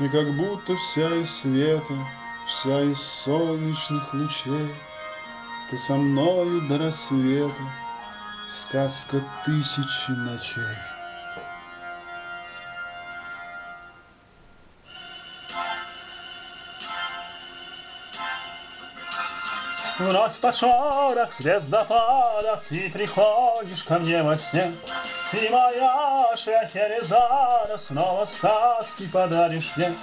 И как будто вся из света, вся из солнечных лучей, Ты со мною до рассвета, сказка тысячи ночей. Вновь под шорох звездопадов Ты приходишь ко мне во сне Ты моя Шахерезада Снова сказки подаришь мне.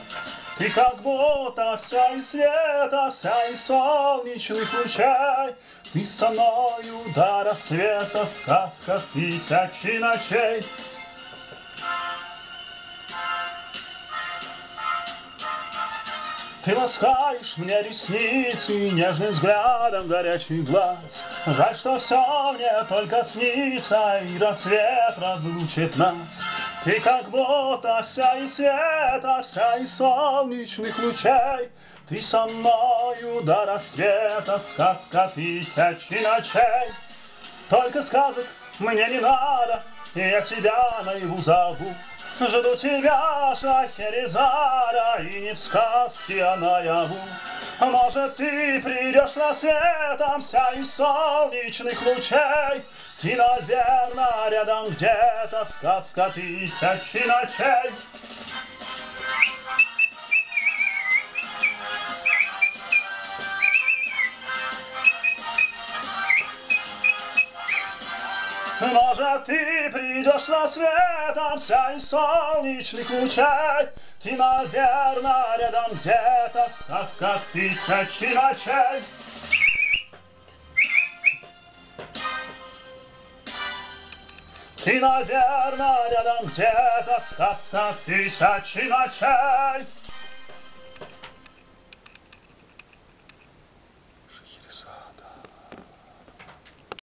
Ты как будто вся из света Вся из солнечных лучей Ты со мною до рассвета Сказка тысячи ночей Ты ласкаешь мне ресницы Нежным взглядом горячий глаз. Жаль, что все мне только снится И рассвет разлучит нас. Ты как будто вся из света Вся из солнечных лучей. Ты со мною до рассвета Сказка тысячи ночей. Только сказок мне не надо И я тебя наяву зову Жду тебя, Шахерезада, и не в сказке, а наяву. Может, ты придешь на светом вся из солнечных лучей, Ты, наверное, рядом где-то сказка тысячи ночей. Может, ты придешь на светом вся из солнечных лучей, Ты, наверное, рядом где-то сказка тысячи ночей. Ты, наверное, рядом где-то сказка тысячи ночей.